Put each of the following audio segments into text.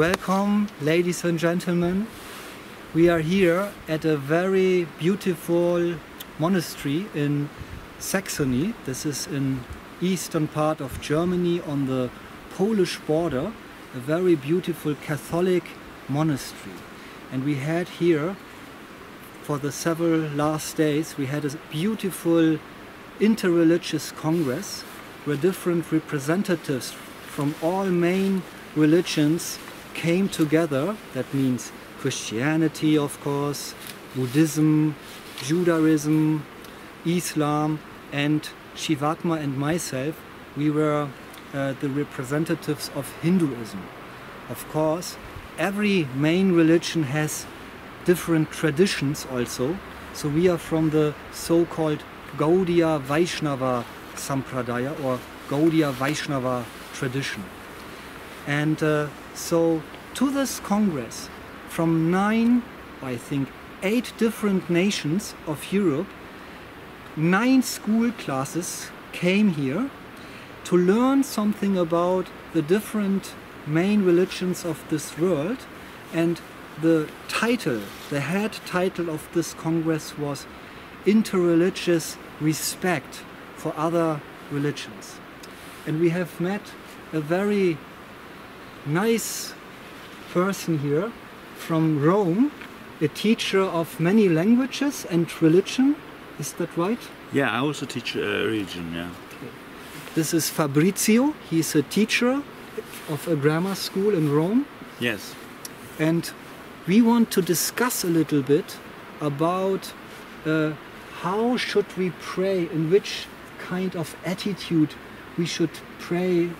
Welcome, ladies and gentlemen. We are here at a very beautiful monastery in Saxony. This is in eastern part of Germany on the Polish border, a very beautiful Catholic monastery. And we had here for the several last days, we had a beautiful interreligious congress where different representatives from all main religions came together. That means Christianity, of course, Buddhism, Judaism, Islam, and Shivatma and myself, we were uh, the representatives of Hinduism. Of course, every main religion has different traditions also. So we are from the so-called Gaudiya Vaishnava Sampradaya or Gaudiya Vaishnava tradition. And uh, so to this Congress, from nine, I think, eight different nations of Europe, nine school classes came here to learn something about the different main religions of this world and the title, the head title of this congress was Interreligious Respect for Other Religions. And we have met a very nice person here from Rome, a teacher of many languages and religion. Is that right? Yeah, I also teach uh, religion, yeah. This is Fabrizio. He's a teacher of a grammar school in Rome. Yes. And we want to discuss a little bit about uh, how should we pray, in which kind of attitude we should pray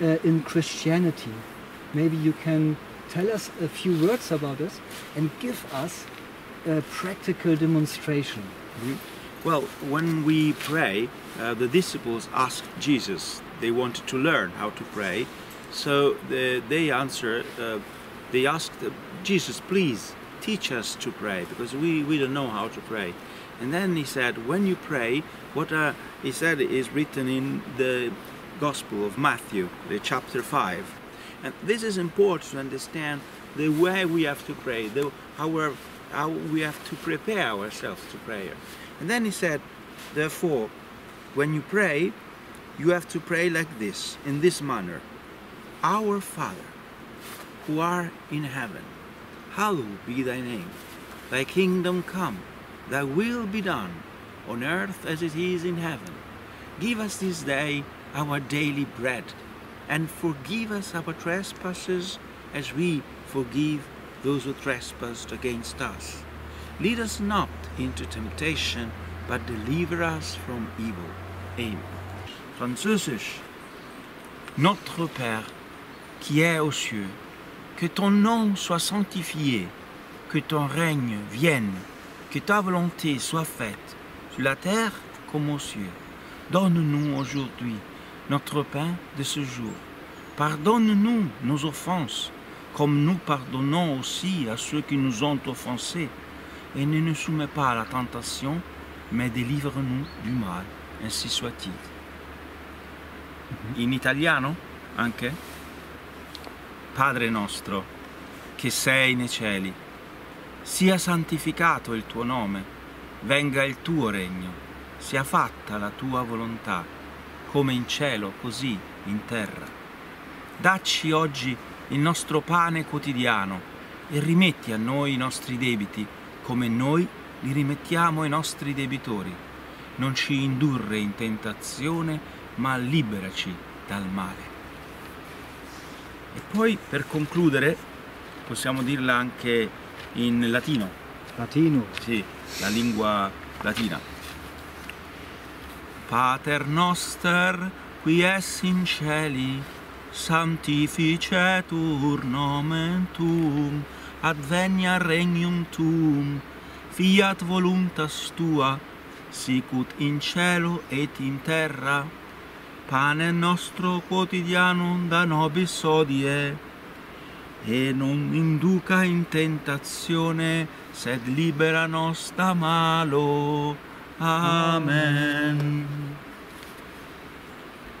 uh, in Christianity. Maybe you can tell us a few words about this and give us a practical demonstration. Well, when we pray, uh, the disciples asked Jesus. They wanted to learn how to pray, so the, they answered. Uh, they asked uh, Jesus, "Please teach us to pray, because we, we don't know how to pray." And then he said, "When you pray, what uh, he said is written in the Gospel of Matthew, the chapter five, and this is important to understand the way we have to pray, the, how, we have to prepare ourselves to prayer." And then he said, therefore, when you pray, you have to pray like this, in this manner. Our Father, who art in heaven, hallowed be thy name. Thy kingdom come, thy will be done, on earth as it is in heaven. Give us this day our daily bread, and forgive us our trespasses as we forgive those who trespass against us. Lead us not into temptation, but deliver us from evil. Amen. Französisch. Notre Père, qui es aux cieux, que ton nom soit sanctifié, que ton règne vienne, que ta volonté soit faite, sur la terre comme aux cieux. Donne-nous aujourd'hui notre pain de ce jour. Pardonne-nous nos offenses, comme nous pardonnons aussi à ceux qui nous ont offensés et ne nous soumets pas à la tentation, mais délivre-nous du mal, ainsi soit-il. In italiano anche? Padre nostro, che sei nei cieli, sia santificato il tuo nome, venga il tuo regno, sia fatta la tua volontà, come in cielo, così in terra. Dacci oggi il nostro pane quotidiano e rimetti a noi i nostri debiti, come noi li rimettiamo ai nostri debitori. Non ci indurre in tentazione, ma liberaci dal male. E poi per concludere possiamo dirla anche in latino. Latino. Sì, la lingua latina. Pater noster, qui es in celi, sanctificetur nomen tuum, advenia regnum tuum, fiat voluntas tua, sicut in cielo et in terra. Pane nostro quotidianum da nobis odie, e non induca in tentazione, sed libera nos da malo. Amen.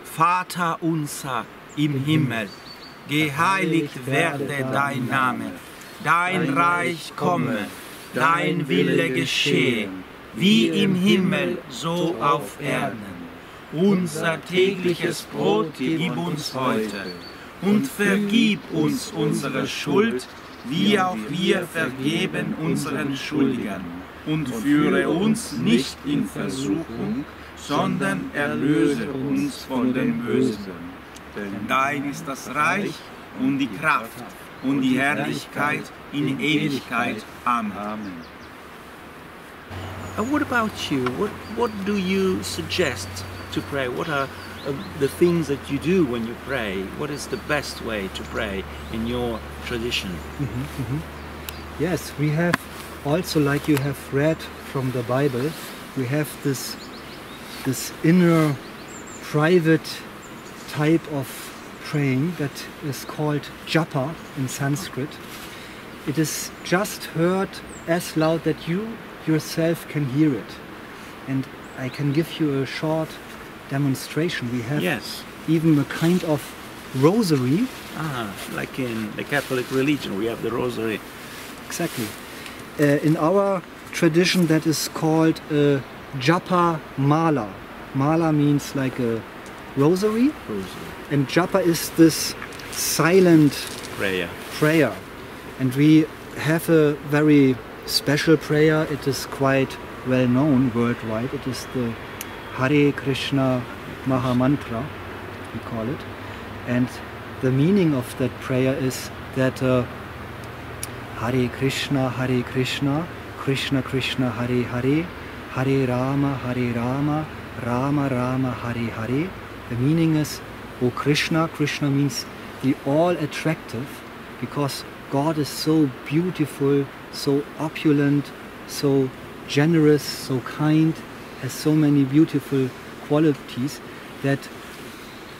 Vater unser im Himmel, geheiligt werde dein Name, dein Reich komme, dein Wille geschehe, wie im Himmel, so auf Erden. Unser tägliches Brot gib uns heute und vergib uns unsere Schuld, wie auch wir vergeben unseren Schuldigern. Und führe uns nicht in Versuchung, sondern erlöse uns von dem Bösen. Denn dein ist das Reich und die Kraft und die Herrlichkeit in Ewigkeit. Amen. And what about you? What, what do you suggest to pray? What are uh, the things that you do when you pray? What is the best way to pray in your tradition? Mhm, mhm. Yes, we have also, like you have read from the Bible, we have this this inner private type of praying that is called japa in Sanskrit. It is just heard as loud that you yourself can hear it. And I can give you a short demonstration. We have Yes. even a kind of rosary Ah, like in the Catholic religion, we have the rosary. Exactly. Uh, in our tradition, that is called a japa mala. Mala means like a rosary, Rosary. and japa is this silent Prayer. prayer. And we have a very special prayer. It is quite well known worldwide. It is the Hare Krishna Maha Mantra, we call it. And the meaning of that prayer is that uh, Hare Krishna, Hare Krishna, Krishna Krishna, Hare Hare, Hare Rama, Hare Rama, Rama Rama, Hare Hare. The meaning is, O Krishna, Krishna means the all attractive because God is so beautiful, so opulent, so generous, so kind, has so many beautiful qualities that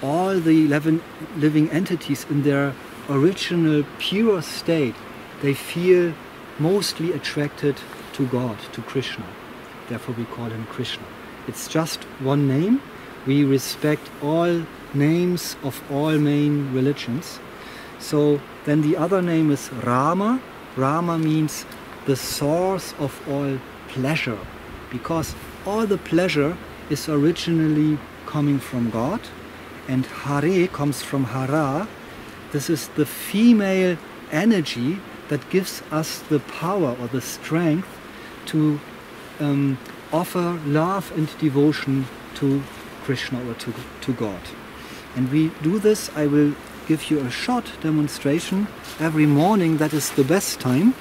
all the 11 living entities in their original pure state they feel mostly attracted to God, to Krishna. Therefore, we call him Krishna. It's just one name. We respect all names of all main religions. So then the other name is Rama. Rama means the source of all pleasure, because all the pleasure is originally coming from God, and Hare comes from Hara. This is the female energy that gives us the power or the strength to um, offer love and devotion to Krishna or to, to God. And we do this, I will give you a short demonstration every morning, that is the best time.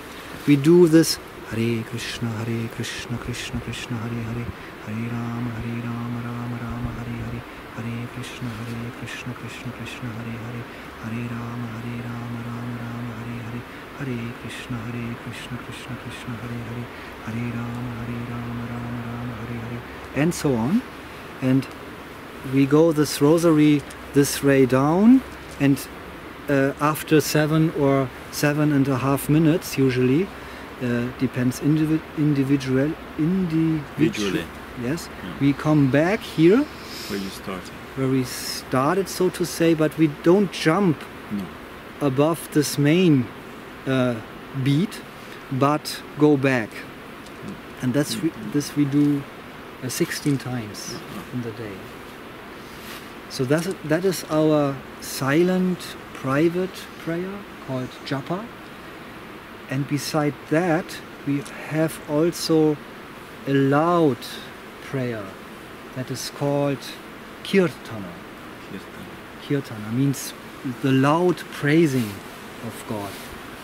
We do this Hare Krishna, Hare Krishna, Krishna Krishna, Hare Hare, Hare Rama, Hare Rama, Rama Rama, Hare Hare, Hare Krishna, Hare Krishna, Krishna Krishna, Hare Hare, Hare Rama, Hare Rama, Rama Rama, Hare Hare, Hare Krishna, Hare Krishna, Krishna Krishna, Hare Hare, Hare Rama, Hare Rama, Rama Rama, Hare Hare, and so on. And we go this rosary this way down, and uh, after seven or seven and a half minutes, usually, uh, depends indivi- individual, individual. Individually. Yes, Yeah. we come back here Where you started. Where we started, so to say, but we don't jump No. above this main uh, beat, but go back. And that's we, this we do uh, 16 times in the day. So that's, that is our silent, private prayer called japa. And beside that, we have also a loud prayer that is called kirtana. Kirtan. Kirtana means the loud praising of God,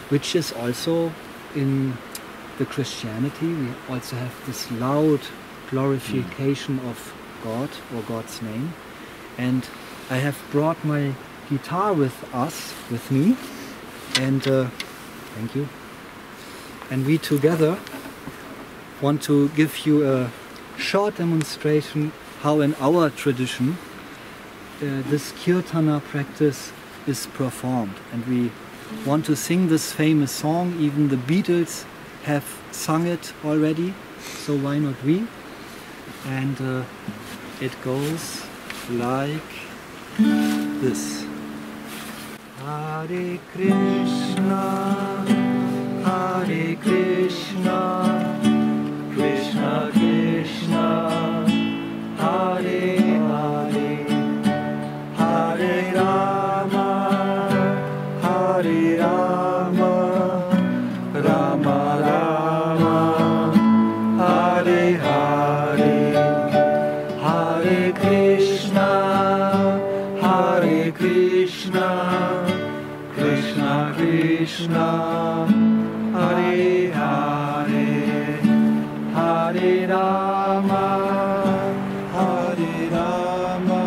which is also in the Christianity. We also have this loud glorification of God or God's name. And I have brought my guitar with us, with me, and uh, thank you. And we together want to give you a short demonstration how in our tradition uh, this kirtana practice is performed. And we want to sing this famous song. Even the beatles have sung it already so why not we? And uh, it goes like this. Hare Krishna, Hare Krishna, Krishna Hare Hare